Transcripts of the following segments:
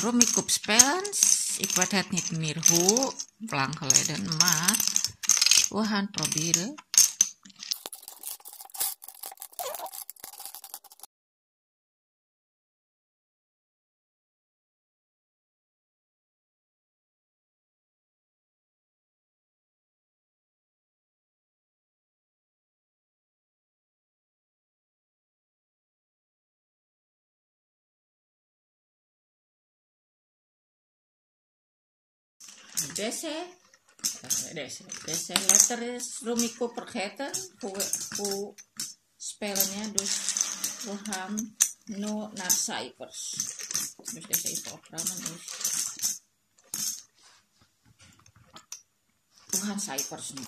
rom ik op spelens. Ik wat het niet meer hoe lang Deze, deze, deze letter is Rumiko vergeten hoe, hoe spellennya. Dus we gaan nu naar. Dus deze is opruimen. Dus we gaan nu.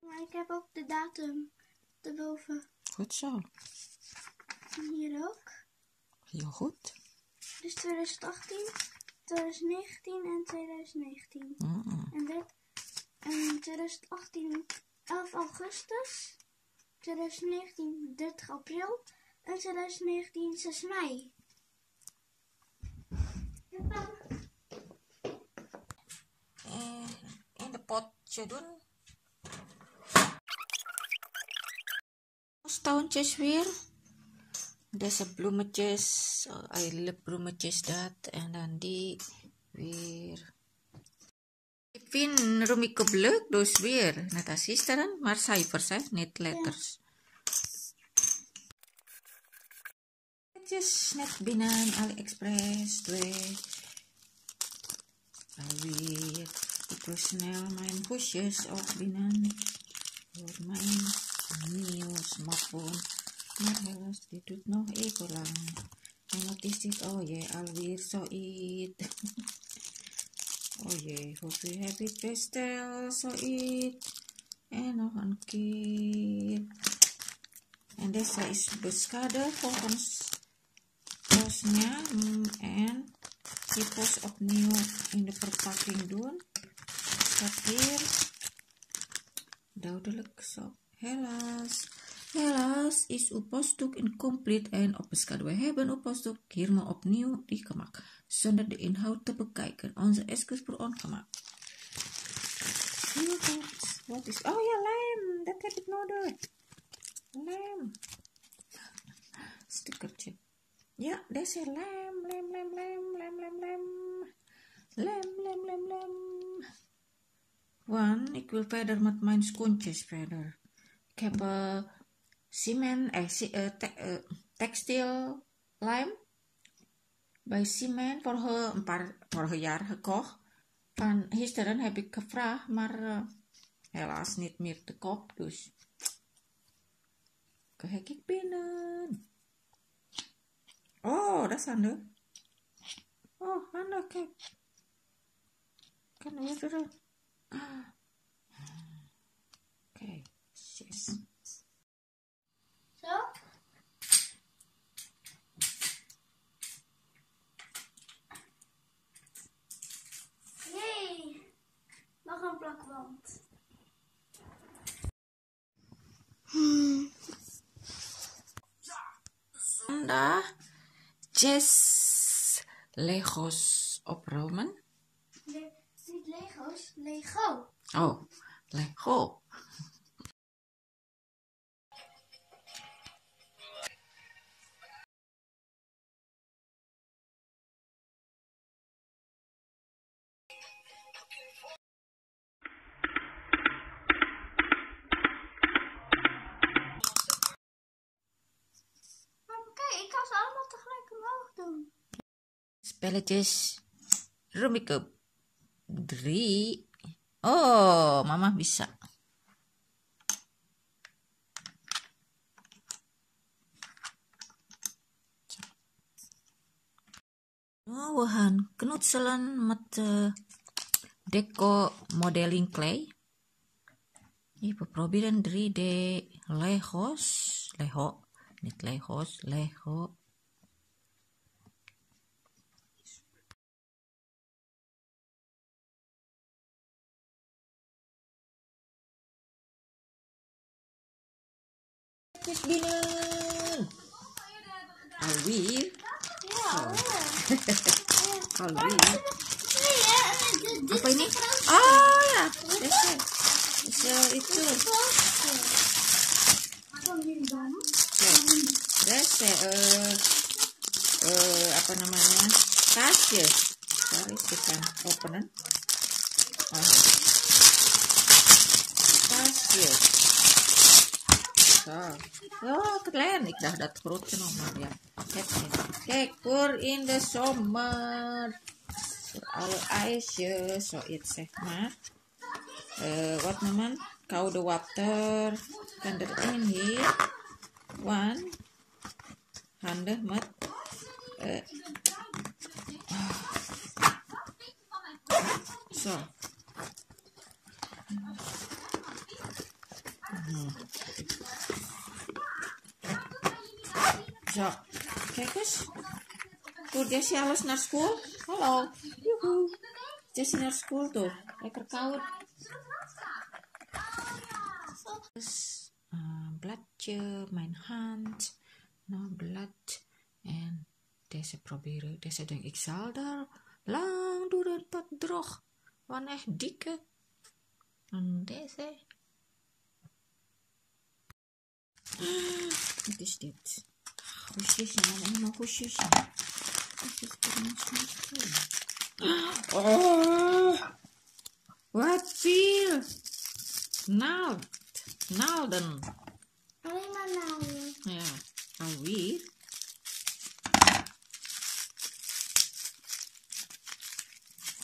Maar ik heb ook de datum erboven. Goed zo. En hier ook. Heel goed. Dus 2018, 2019 en 2019. Mm-mm. En dit, en 2018, 11 augustus. 2019, 30 april. En 2019, 6 mei. Eh, in de potje doen. Stoontjes weer. Deze bloemetjes. Oh, bloemetjes dat. En dan die weer. Ik vind Rumiko leuk, dus weer. Net als gisteren, maar cijfers, hè? niet letters. Bloemetjes net binnen AliExpress. Alweer. Ik wil snel mijn hoesjes ook binnen. Voor mijn nieuw smartphone. Maar helaas, dit doet nog even lang. En wat is dit? Oh jee, alweer zoiets. oh jee, hoeveel heb ik besteld? Zoiets. En nog een keer. En deze is beschade volgens posnya. Hmm, En die post opnieuw in de verpakking doen. Staat hier duidelijk zo. Helaas. Helaas is uw poststuk incomplete en op beschade. We hebben uw poststuk hiermee opnieuw gemaakt. Zonder de inhoud te bekijken. Onze excuus voor ongemak. Wat is... Oh ja, lijm. Dat heb ik nodig. Lijm. Stickertje. Ja, deze lijm, lijm, lijm, lijm, lijm, lijm, lijm. Lijm, lijm, lijm, lijm. Want ik wil verder met mijn schoentjes verder. Ik heb eh cement, eh, si- eh, eh, textiel lijm bij cement vorige, een paar vorige jaar gekocht. Van gisteren heb ik gevraagd, maar eh, helaas niet meer te koop. Dus kijk ik binnen. Oh, dat is handig. Oh, handig, kijk. Kan weer terug. Lego's opromen. Nee, het is niet Lego's, Lego. Oh, Lego. Oké, ik kan ze allemaal tegelijk omhoog doen. Spelletjes Rumikub. Drie. Oh, mama bisa. Wahan knutselen met deco modeling clay. Ipo probieren drie de lejos, leho, niet lejos, leho. Alweer. Ja, Alweer. Nee, ja, dit, dit Apa ini? Oh ya, itu. Van die dan? Ya, desa. Eh, eh, apa namanya? Tasjes. Waar is dit dan? Openen. Oh. Oh, keren. Dacht dat genoeg maar ja. Kijk, kijk, voor in de zomer. Voor alle ijsjes, zoiets zeg maar. Eh, wat namanya? Koude water. Kan erin hier. One. Handig met. eh, Zo. Mhm. Zo, kijk eens. Tuh Jessie alles naar school. Hallo. Joehoe. Jessie naar school tuh. Lekker koud. Dus, eh, bladje, mijn hand. Nou, blad. En deze proberen. Deze denk ik zal daar lang door het pad droog. Want echt dikke. En deze. Wat is dit? Hoesjes, ja, allemaal hoesjes. Hoesjes voor mensen. Oh, wat veel. Nou, nou dan. Alleen maar nou. Ja, alweer.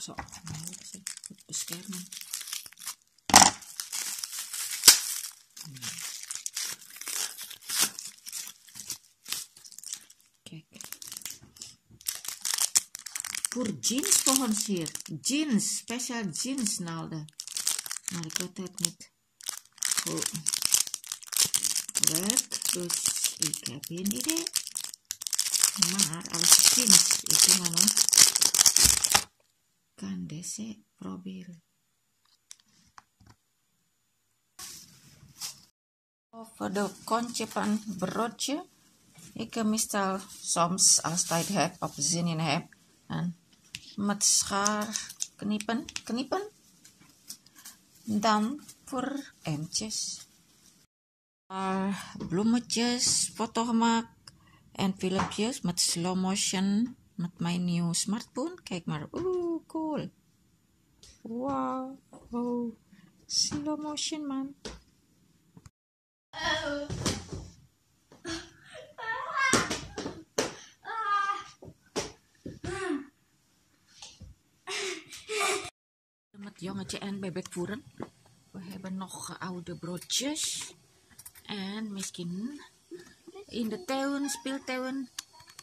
Zo, nou, even goed beschermen. Voor jeans pohon hier. Jeans, speciaal jeans naalden. Maar ik weet het niet. Hoe werkt. Dus ik jeans itu memang kan deze proberen. Over de kontjepan broodje. Ik meestal soms als tijd heb of zin in heb. Met schaar knippen, knippen. Dan voor emtjes. Uh, bloemetjes, foto gemaakt en filmpjes met slow motion met mijn nieuwe smartphone. Kijk maar, oeh, cool. Wow, wow. slow motion man. Met jongetje en bebek voeren. We hebben nog oude broodjes. En misschien in de tuin, speeltuin.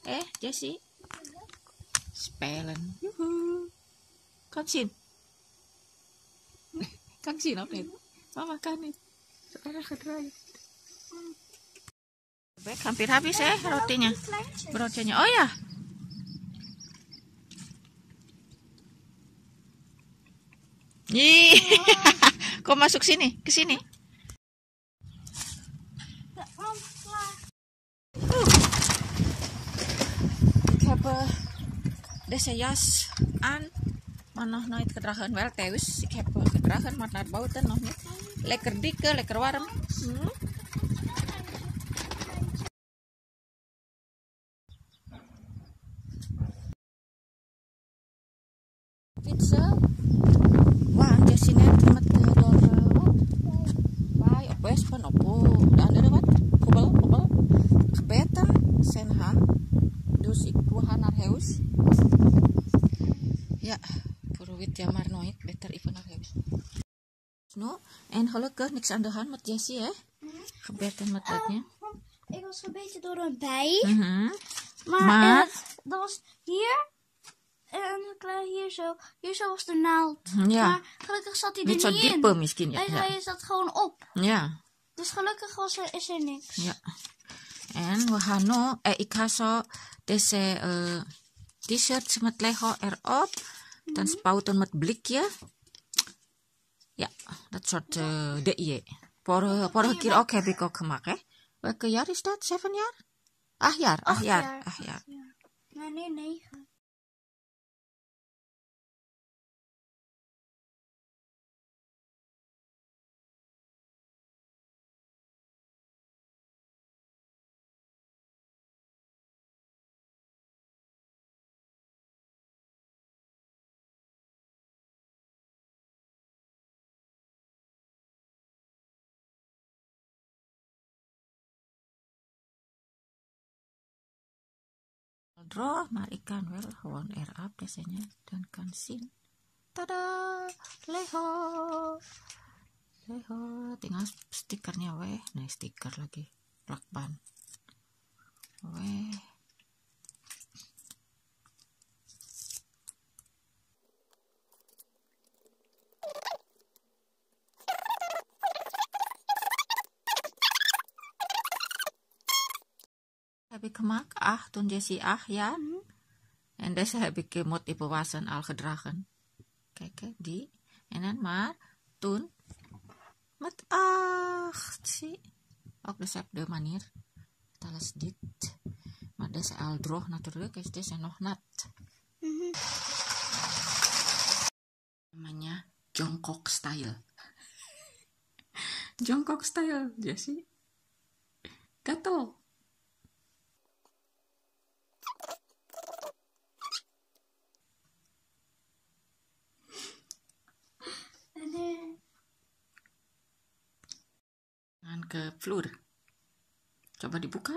Eh, Jessie? Spelen. Joehoe. Kan zien. Kan zien of niet? Mama kan niet. Erg gedraaid. Bek hampir habis eh rotinya. Broodnya. Oh ya. Ih, kok masuk sini? Ke sini? Ik heb eh, deze jas aan, maar nog nooit gedragen. Wel thuis, ik heb eh, gedragen, maar naar buiten nog niet. Lekker dikke, lekker warm. Hm? Gelukkig niks aan de hand met Jessie, hè? Gebeurt er met datje. Ik was gebeten door een bij. Mhm. Maar, Maar? eh, dat was hier. En een klein hier zo. Hier zo was de naald. Ja. Maar gelukkig zat hij er Niet zo niet diepe in. misschien, ja. Hij, zat gewoon op. ja. Dus gelukkig was er, is er niks. Ja. En we gaan nu, eh, ik ga zo deze eh, t-shirts met Lego erop. Dan spuiten met blikje. Ja, dat soort eh DIY. Vorige, vorige keer ook heb ik ook gemaakt, hè. Welke jaar is dat? Zeven jaar? Acht jaar, acht, Acht jaar. jaar. Acht jaar. Ja. Nee, nee, negen. Draw, maar ik kan wel gewoon erop biasanya dan kan zien. Tada! Lego! Lego, tinggal stikernya weh. Nah, stiker lagi. Lakban. Weh. Heb ik gemaakt. Ach, toen Jessie acht jaar. En deze heb ik motief bewassen al gedragen. Kijk, hè, die. En dan maar toen met acht. Zie. Ook dezelfde manier. Het alles dit. Maar deze al droog natuurlijk. Is deze nog nat. Namanya jongkok style. jongkok style, Jessie. Gatel. Eh, Dan ke vloer. Coba dibuka.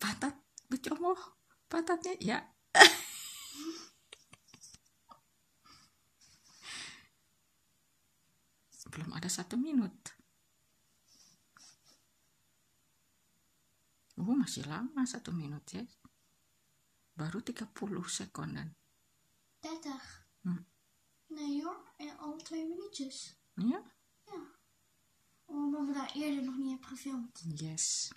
Patat, becomoh. Patatnya, ya. Belum ada satu minut. Oh, masih lama satu minut ya. Baru 30 sekonden. 30. Hm. Nee hoor, en al twee minuutjes. Ja? Ja. Omdat we daar eerder nog niet hebben gefilmd. Yes.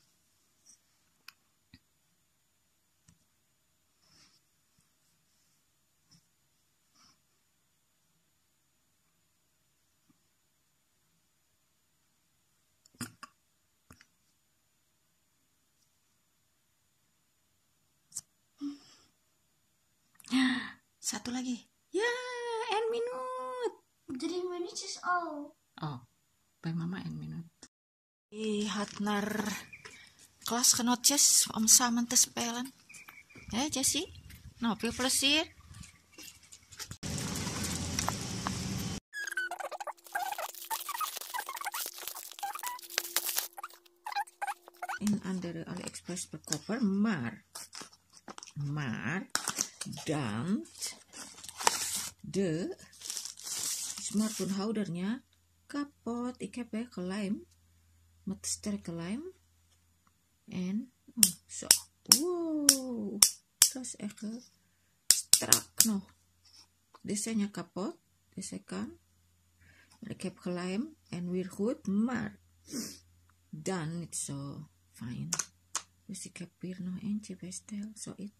Satu lagi. Ya, en minut. Drie minuutjes al. Oh, bij mama en minuut. Lihat naar klasgenootjes om samen te spelen. Hé, Jessie? Nou, veel plezier. In andere AliExpress verkoper, maar, maar, dan de smartphonehoudernya kapot. Ik heb weggelijm met sterke lijm. En oh, zo. Wow, eh, strak. Desainnya kapot, deze kan. Ik heb gelijm en weer goed, maar dan niet zo fijn. Dus ik heb. Zo, ik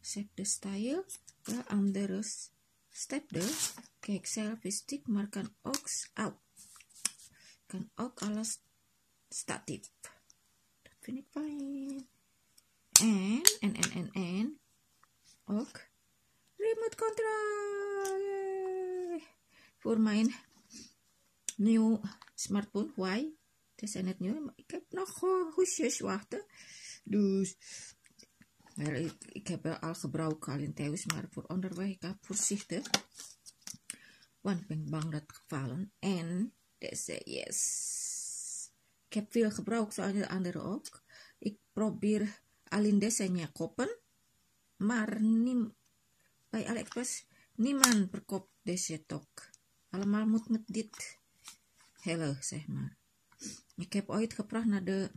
zet de stijl. Ja, andere step dus. Kijk, selfie stick, maar kan ook out. Kan statief. Dat vind ik fijn. En, en, en, en, en. Ook remote control. Voor mijn nieuw smartphone. Why? Het is nieuw, maar ik heb nog hoesjes wachten. Dus maar ik, ik heb al gebruikt al in thuis, maar voor onderweg ik heb voorzichtig. Want ik ben bang dat het gevallen. En deze, yes. Ik heb veel gebruikt, zoals de andere ook. Ik probeer alleen deze kopen. Maar niet, bij AliExpress. Niemand verkoopt deze tok. Allemaal moet met dit hele, zeg maar. Ik heb ooit gevraagd naar de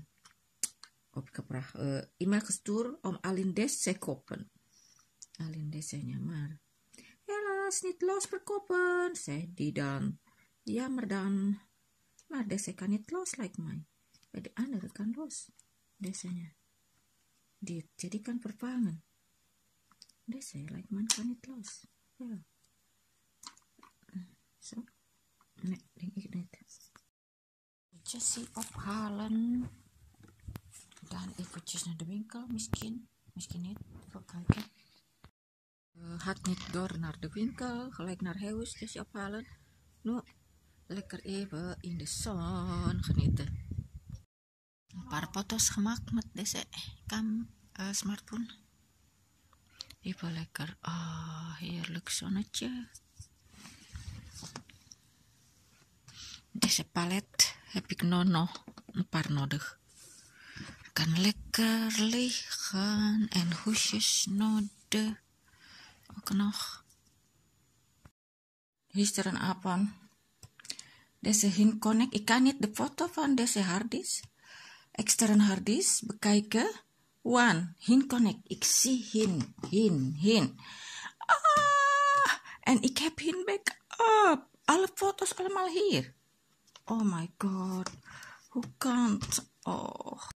op gevraagd, uh, e-mail gestuurd om alleen deze kopen. Alleen deze, maar helaas niet los verkopen, zei die dan. Jammer dan. Maar deze kan niet los, lijkt mij. Bij de andere kan los. Jadi kan vervangen. Deze, lijkt mij, kan niet los. Ja. Zo. Nee, denk ik niet. Jessie ophalen. Dan eventjes naar de winkel, misschien. Misschien niet. Even kijken. Uh, had niet door naar de winkel, gelijk naar huis, dus ophalen. Nu, lekker even in de zon genieten. Een paar foto's gemaakt met deze cam uh, smartphone. Even lekker, oh, heerlijk zonnetje. Deze palet heb ik nog, nog een paar nodig. Kan lekker liggen en hoesjes nodig. Ook nog. Gisterenavond. Deze hinconnect. Ik kan niet de foto van deze harddisk. Externe harddisk bekijken. One. Hinconnect. Ik zie hin. Hin. Hin. Ah! En ik heb hin backup. Alle foto's allemaal hier. Oh my god. Hoe kan het? Oh.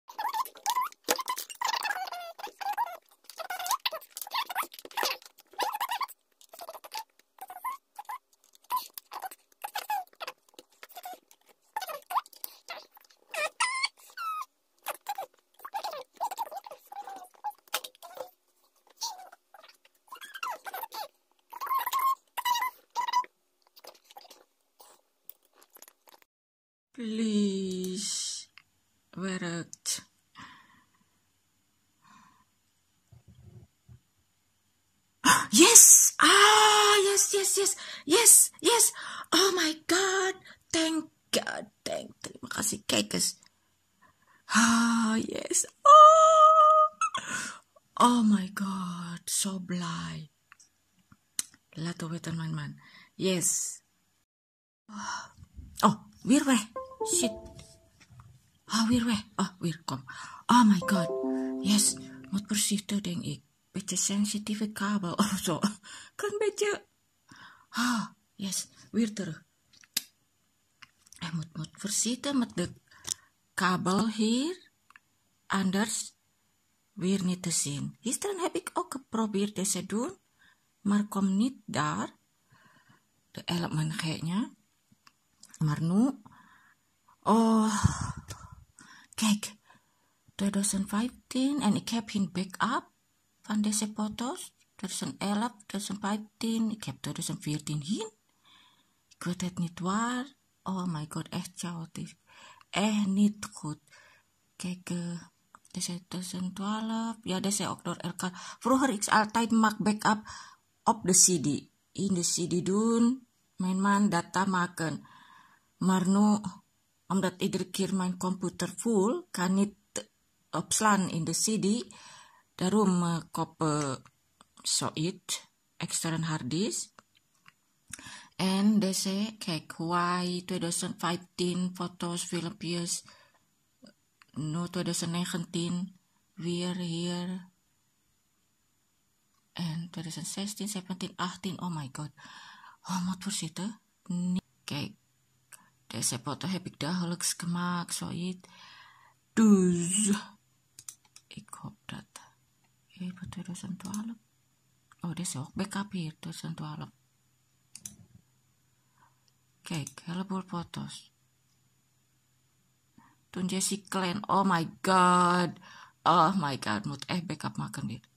Thank. Terima kasih, kijkers. Ah, yes. Oh. Oh my God. So blij. Laten we weten, mijn man. Yes. Oh, weer weg. Shit. Ah, weg. Ah, weer, kom. Oh my god. Yes, moet voorzichtig, denk ik. Beetje sensitieve kabel of zo. Kan beetje... Ah, yes, weer terug. Hij moet, moet voorzichtig met de kabel hier. Anders weer niet te zien. Gisteren heb ik ook geprobeerd deze doen. Maar kom niet daar. De element kayaknya. Maar nu Oh, kijk, 2015 en ik heb geen backup van deze foto's. 2011, 2015, ik heb 2014 hier. Ik weet het niet waar. Oh my god, echt chaotisch. Echt niet goed. Kijk, uh, deze 2012, ja, deze ook door elkaar. Vroeger ik altijd backup op de CD. In de CD doen, mijn man data maken. Maar nu omdat iedere keer mijn computer full, kan niet opslaan in de CD. Daarom uh, kopen zoiets, extern harddisk. En deze, kijk, Hawaii 2015, foto's, filmpjes. Nu 2019, weer hier. En 2016, 17, 18, oh my god. Oh, moet voorzitten. Kijk, deze foto heb ik dagelijks gemaakt, zoiets. Dus, ik hoop dat. Even 2012. Oh, dit is ook backup hier, 2012. Kijk, heleboel foto's. Toen Jessie klein, oh my god. Oh my god, moet echt backup maken dit.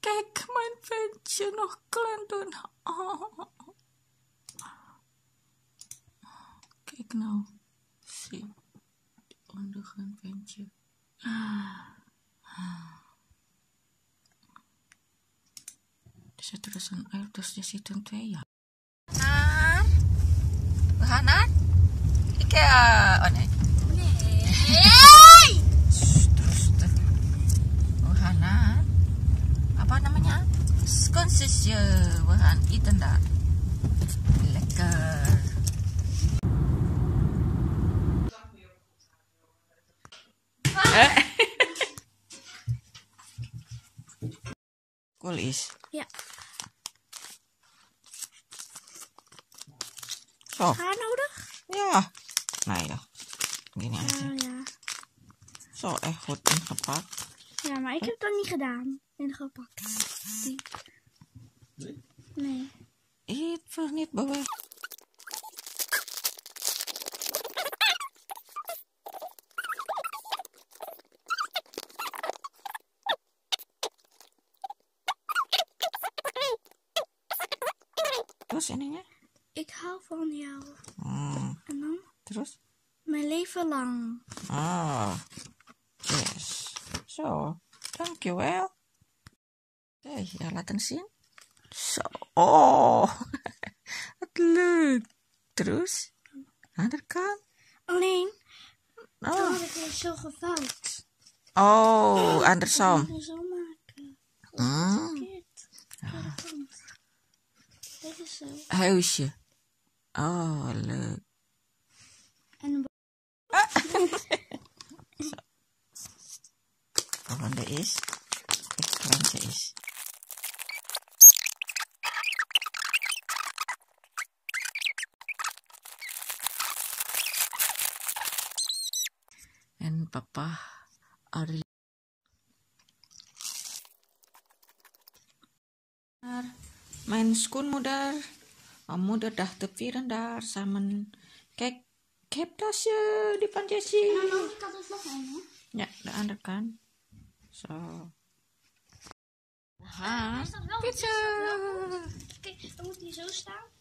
Kijk, mijn ventje nog klein doen. Oh. Kijk nou. Zie. Ondergaan ventje. Er zit dus een uit, dus er zitten twee ja. 하나 이케아 어네 wahana apa namanya? Konsesio wahan itu ndak? Lekker. Cool is. Ya. yeah. Zo. Haar nodig? Ja. Nee. Gini aja. Oh ja. Zo, echt goed ingepakt. Ja, maar ik heb dat niet gedaan. Ingepakt. Nee. Itu niet bewegen. Terus ininya? Ik hou van jou. Hmm. En dan Terus? mijn leven lang. Ah, yes. Zo, dankjewel. Oké, ja, laten zien. Zo, oh, wat leuk. Terus, andere kant. Alleen, toen Oh, had ik het zo gevouwd. oh Ik andersom. het zo maken. Verkeerde kant. Dit is zo. huisje. Oh, leuk. En Volgende is, krantje is. En papa Ari. Mijn schoonmoeder, mijn moeder dacht tevieren daar samen. Kijk, ik heb tasje di hè? Ja, de andere kant. Zo. Ha, pizza. Kijk, dan moet hij zo staan.